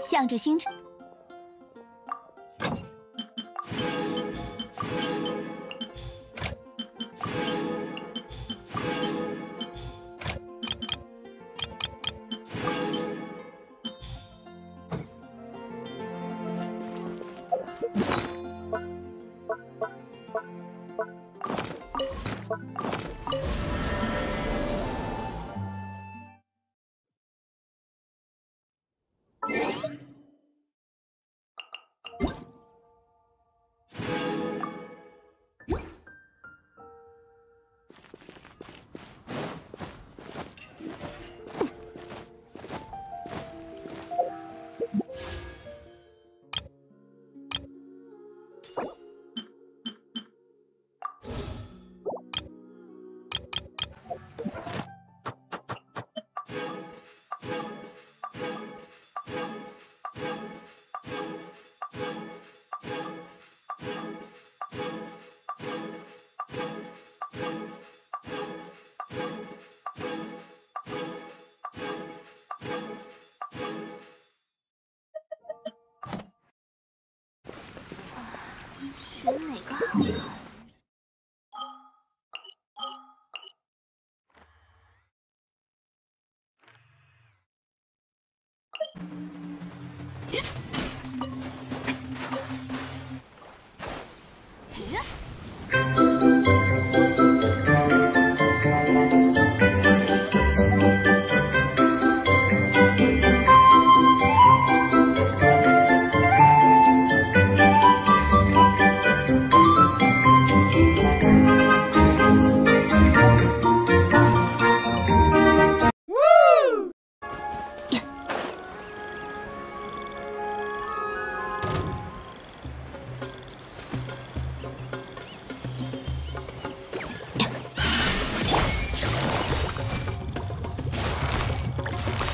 向着星辰。哪个好呢？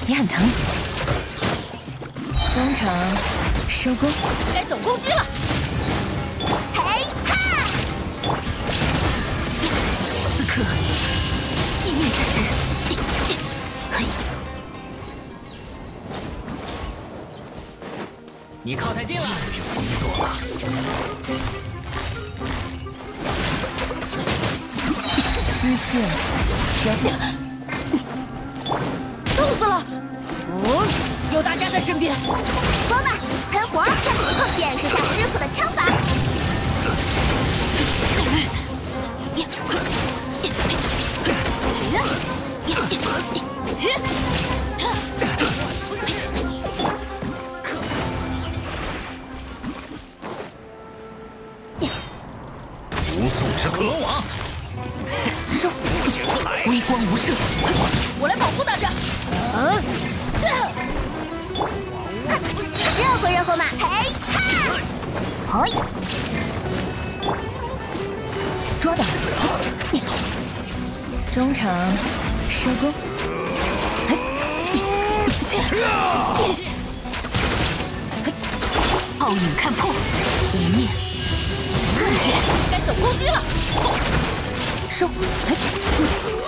你很疼，工程收工，该总攻击了。嘿哈！此刻寂灭之时，嘿，你靠太近了，工作了。丝线交。冻身边。说吧，喷火，见识下师傅的枪法。无速之克隆网，收，微光无赦，我来保护大家。啊！热乎热乎嘛，嘿哈！嘿，抓到！中场收工。嘿，切！奥影看破，毁灭，断绝，该走攻击了。收！嘿。